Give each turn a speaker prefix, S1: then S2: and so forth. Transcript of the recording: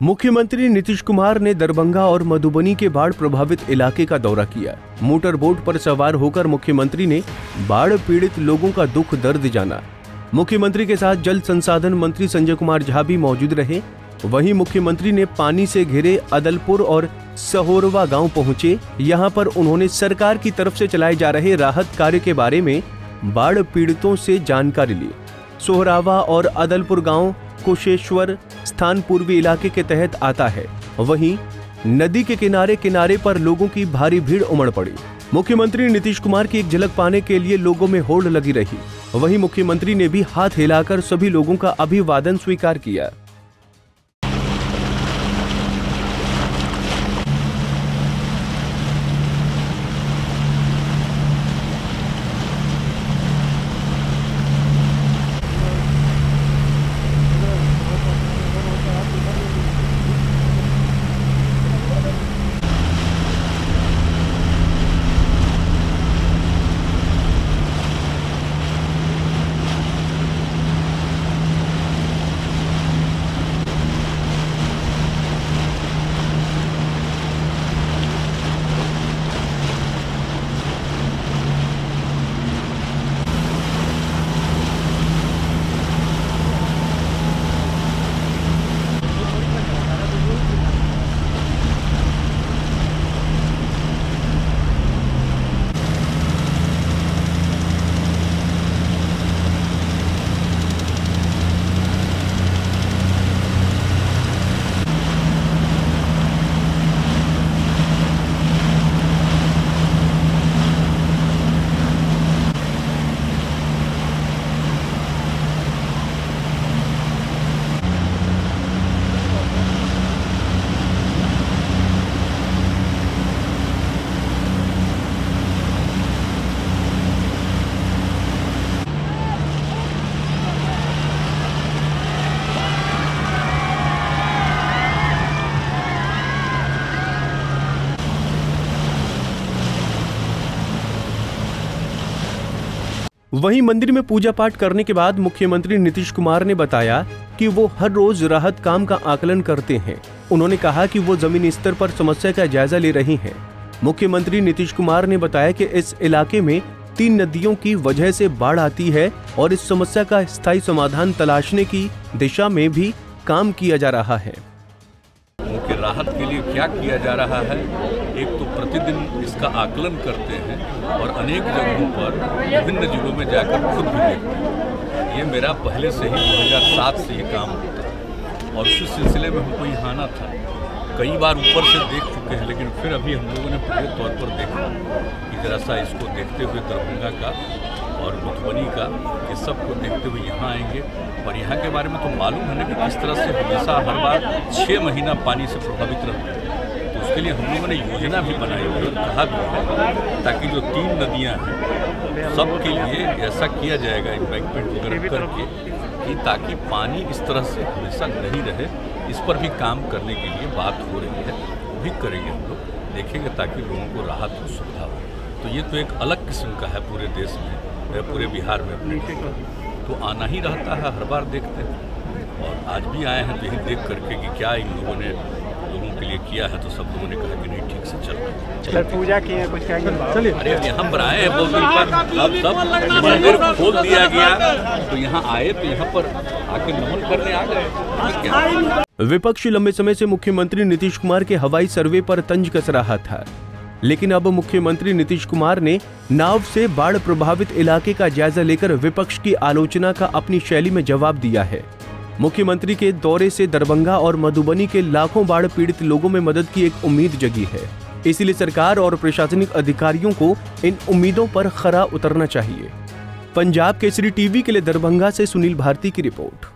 S1: मुख्यमंत्री नीतीश कुमार ने दरभंगा और मधुबनी के बाढ़ प्रभावित इलाके का दौरा किया। मोटर बोट पर सवार होकर मुख्यमंत्री ने बाढ़ पीड़ित लोगों का दुख दर्द जाना। मुख्यमंत्री के साथ जल संसाधन मंत्री संजय कुमार झा भी मौजूद रहे। वहीं मुख्यमंत्री ने पानी से घिरे अदलपुर और सहोरवा गाँव पहुँचे। यहाँ पर उन्होंने सरकार की तरफ़ से चलाए जा रहे राहत कार्य के बारे में बाढ़ पीड़ितों से जानकारी ली। सोहरावा और अदलपुर गाँव कुशेश्वर स्थान पूर्वी इलाके के तहत आता है। वहीं नदी के किनारे किनारे पर लोगों की भारी भीड़ उमड़ पड़ी। मुख्यमंत्री नीतीश कुमार की एक झलक पाने के लिए लोगों में होड़ लगी रही। वहीं मुख्यमंत्री ने भी हाथ हिलाकर सभी लोगों का अभिवादन स्वीकार किया। वहीं मंदिर में पूजा पाठ करने के बाद मुख्यमंत्री नीतीश कुमार ने बताया कि वो हर रोज राहत काम का आकलन करते हैं। उन्होंने कहा कि वो जमीनी स्तर पर समस्या का जायजा ले रही हैं। मुख्यमंत्री नीतीश कुमार ने बताया कि इस इलाके में तीन नदियों की वजह से बाढ़ आती है और इस समस्या का स्थायी समाधान तलाशने की दिशा में भी काम किया जा रहा है।
S2: राहत के लिए क्या किया जा रहा है? एक तो प्रतिदिन इसका आकलन करते हैं और अनेक जगहों पर विभिन्न जिलों में जाकर खुद भी देखते हैं। ये मेरा पहले से ही 2007 से ये काम होता है। और उसी सिलसिले में हमको यहाँ आना था। कई बार ऊपर से देख चुके हैं, लेकिन फिर अभी हम लोगों ने पूरे तौर पर देखा कि जरा सा इसको देखते हुए दरभंगा का और मधुबनी का ये सबको देखते हुए यहाँ आएँगे। और यहाँ के बारे में तो मालूम है ना कि किस तरह से हमेशा हर बार छः महीना पानी से प्रभावित रहते हैं। तो उसके लिए हम लोगों ने योजना भी बनाई और कहा भी है, ताकि जो तीन नदियाँ हैं, सबके लिए ऐसा किया जाएगा इम्पैक्टमेंट वगैरह करके कि ताकि पानी इस तरह से हमेशा नहीं रहे। इस पर भी काम करने के लिए बात हो रही है भी करेंगे हम लोग, देखेंगे ताकि लोगों को राहत हो सुविधा हो। तो ये तो एक अलग किस्म का है पूरे देश में। पूरे बिहार में अपने तो आना ही रहता है हर बार देखते हैं। और आज भी आए हैं तो यही देख करके कि क्या इन लोगों ने लोगों के लिए किया है तो सब लोगों ने कहा कि नहीं ठीक से चल। रहा
S3: सर पूजा किए हैं कुछ कहेंगे? चलिए।
S2: अरे यहाँ पर आए हैं बहुत दिन पर अब सब मंदिर खोल दिया गया। तो यहाँ आए तो यहाँ पर आके नमन करने आ गए।
S1: विपक्ष लंबे समय से मुख्यमंत्री नीतीश कुमार के हवाई सर्वे पर तंज कस रहा था। लेकिन अब मुख्यमंत्री नीतीश कुमार ने नाव से बाढ़ प्रभावित इलाके का जायजा लेकर विपक्ष की आलोचना का अपनी शैली में जवाब दिया है। मुख्यमंत्री के दौरे से दरभंगा और मधुबनी के लाखों बाढ़ पीड़ित लोगों में मदद की एक उम्मीद जगी है। इसलिए सरकार और प्रशासनिक अधिकारियों को इन उम्मीदों पर खरा उतरना चाहिए। पंजाब केसरी टीवी के लिए दरभंगा से सुनील भारती की रिपोर्ट।